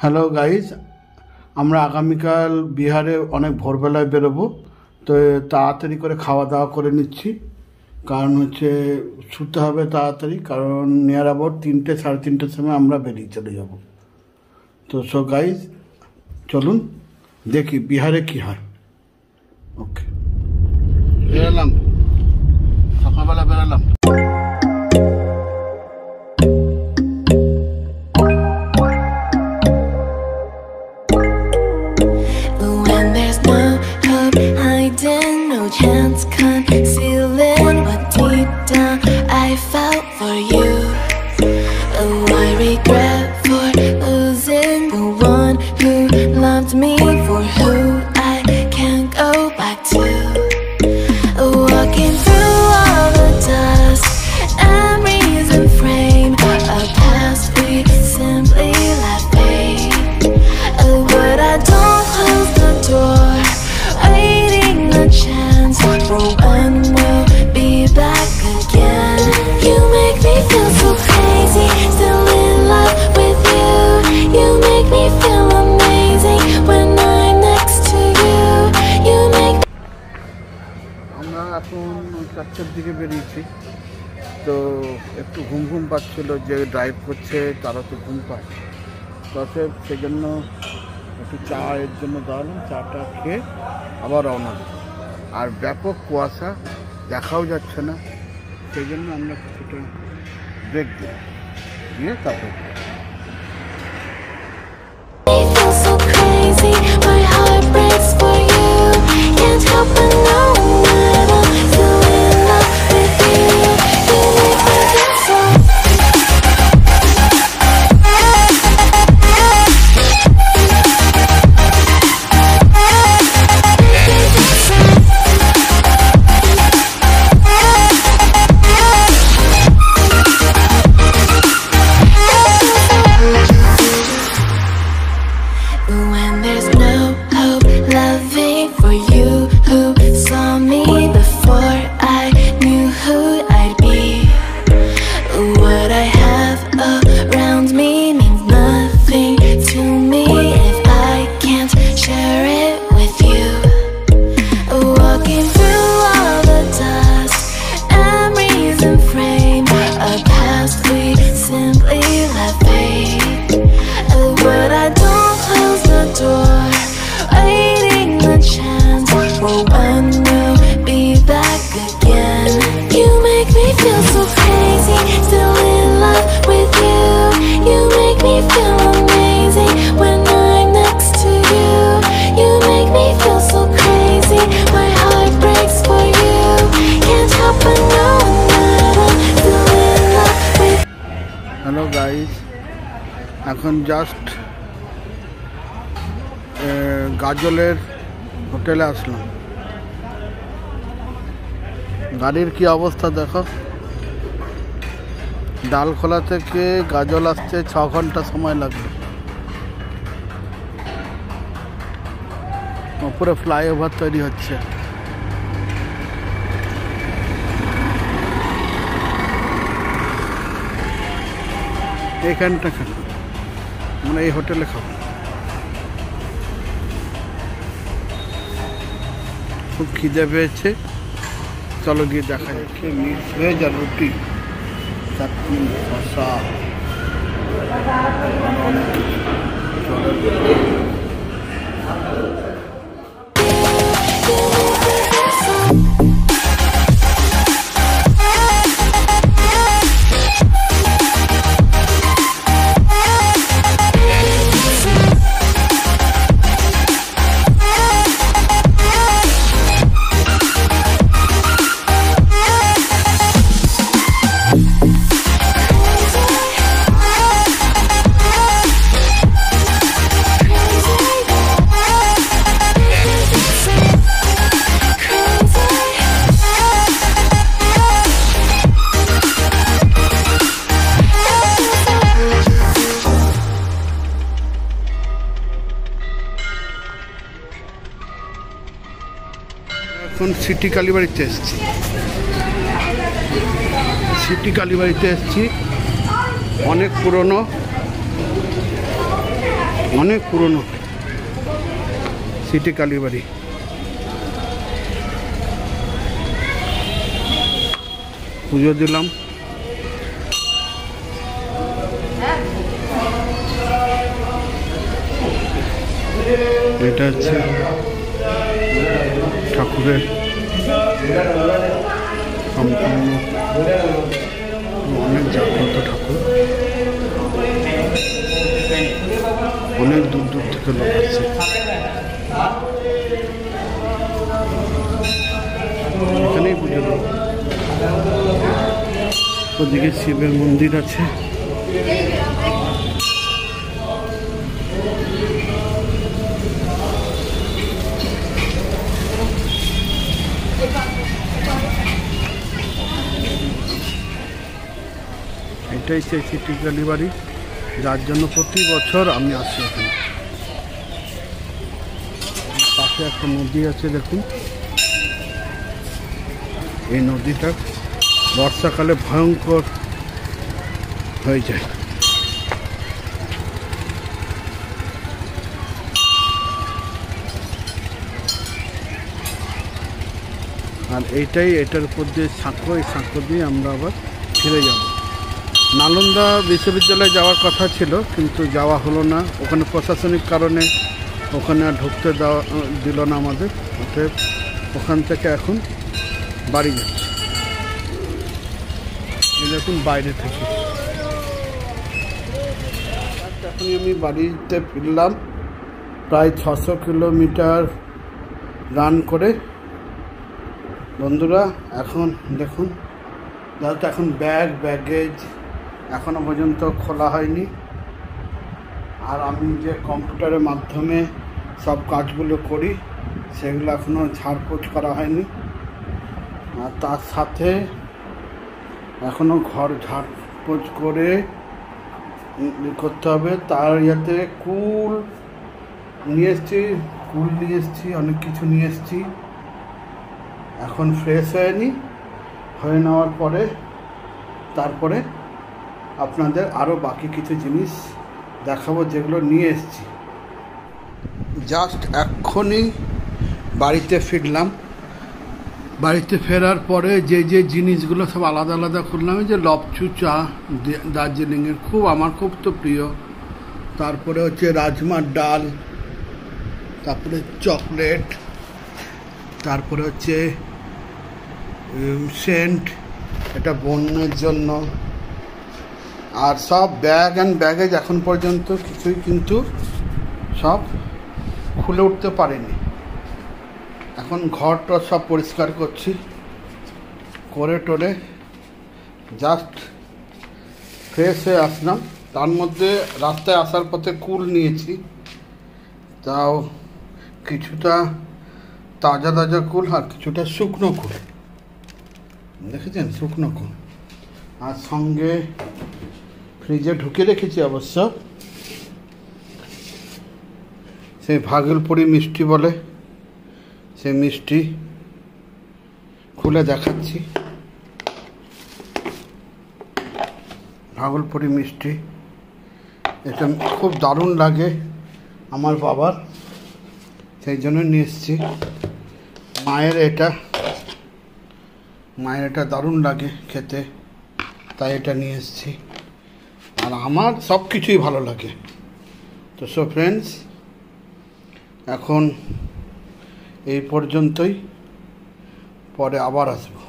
Hello guys আমরা আগামীকাল বিহারে অনেক ভোরবেলায় বেরোবো। তো তাড়াতাড়ি করে খাওয়া দাওয়া করে নিচ্ছি। কারণ হচ্ছে শুতে হবে তাড়াতাড়ি, কারণ নিয়ার অ্যাবাউট তিনটে, সাড়ে তিনটের সময় আমরা বেরিয়ে চলে যাব। তো সো গাইজ চলুন দেখি বিহারে কি হয়। ওকে বেরোলাম। সকালবেলা বেরোলাম। পাচ্ছিল যে ড্রাইভ করছে, তারা তো ঘুম পায়। তাতে সেই জন্য একটু চা এর জন্য দাঁড়ালাম, চাটা খেয়ে আবার রওনা আর ব্যাপক কুয়াশা, দেখাও যাচ্ছে না। সেই জন্য আমরা কিছুটা ব্রেক দিই দিয়ে তারপর এখন জাস্ট গাজলের হোটেলে আসলাম। গাড়ির কি অবস্থা দেখো? ডালখোলা থেকে গাজল আসতে ছ ঘণ্টা সময় লাগবে। উপরে ফ্লাইওভার তৈরি হচ্ছে। এখানটা খান মানে এই হোটেলে খাব। খুব খিদে পেয়েছে। চলো গিয়ে দেখা যাচ্ছে মিক্স ভেজ আর রুটি? চাটনি শসা অনেক কিছু। এখন সিটি কালীবাড়িতে এসেছি। সিটি কালীবাড়িতে এসেছি। অনেক পুরনো অনেক পুরনো সিটি কালীবাড়ি। পুজো দিলাম। এটা হচ্ছে সম্পূর্ণ অনেক জাগ্রত ঠাকুর। অনেক দূর দূর থেকে লোক আসছে। এখানেই পুজো ওদিকে শিবের মন্দির আছে। এটাই সেই সিটি কালীবাড়ি যার জন্য প্রতি বছর আমি আসি এখানে। পাশে একটা নদী আছে, দেখুন। এই নদীটা বর্ষাকালে ভয়ঙ্কর হয়ে যায়। আর এইটাই, এটার উপর দিয়ে সাঁকো, এই সাঁকো দিয়ে আমরা আবার ফিরে যাব। নালন্দা বিশ্ববিদ্যালয়ে যাওয়ার কথা ছিল, কিন্তু যাওয়া হলো না। ওখানে প্রশাসনিক কারণে ওখানে আর ঢুকতে দেওয়া, দিল না আমাদের। অতএব ওখান থেকে এখন বাড়ি যাচ্ছি। দেখুন, বাইরে থেকে। এখনই আমি বাড়িতে ফিরলাম। প্রায় ছশো কিলোমিটার রান করে। বন্ধুরা, এখন দেখুন যেহেতু এখন ব্যাগ, ব্যাগেজ এখনও পর্যন্ত খোলা হয়নি। আর আমি যে কম্পিউটারের মাধ্যমে সব কাজগুলো করি, সেগুলো এখনও ঝাড়পোছ করা হয়নি। আর তার সাথে এখনও ঘর ঝাড়পোছ করে করতে হবে। তার ইয়েতে কুল নিয়ে এসছি, কুল নিয়ে এসছি, অনেক কিছু নিয়ে এসছি। এখন ফ্রেশ হয়নি। হয়ে নেওয়ার পরে, তারপরে আপনাদের আরও বাকি কিছু জিনিস দেখাবো যেগুলো নিয়ে এসেছি। জাস্ট এক্ষুনি বাড়িতে ফিরলাম। বাড়িতে ফেরার পরে যে যে জিনিসগুলো সব আলাদা আলাদা করলাম যে লপচু চা দার্জিলিংয়ের খুব, আমার খুব তো প্রিয়। তারপরে হচ্ছে রাজমার ডাল, তারপরে চকলেট, তারপরে হচ্ছে সেন্ট, এটা বন্যের জন্য। আর সব ব্যাগ অ্যান্ড ব্যাগেজ এখন পর্যন্ত কিছুই কিন্তু সব খুলে উঠতে পারেনি। এখন ঘরটা সব পরিষ্কার করছি। করে টোরে জাস্ট ফ্রেশ হয়ে আসলাম। তার মধ্যে রাস্তায় আসার পথে কুল নিয়েছি। তাও কিছুটা তাজা তাজা কুল আর কিছুটা শুকনো কুল। দেখেছেন? শুকনো কুল। আর সঙ্গে ফ্রিজে ঢুকে রেখেছি অবশ্য। সেই ভাগলপুরি মিষ্টি বলে, সেই মিষ্টি খুলে দেখাচ্ছি। ভাগলপুরি মিষ্টি। এটা খুব দারুণ লাগে আমার বাবার, সেই জন্য নিয়ে এসেছি। মায়ের এটা মায়ের এটা দারুণ লাগে খেতে, তাই এটা নিয়ে এসেছি। আর আমার সব কিছুই ভালো লাগে। তো সো ফ্রেন্ডস এখন এই পর্যন্তই। পরে আবার আসব।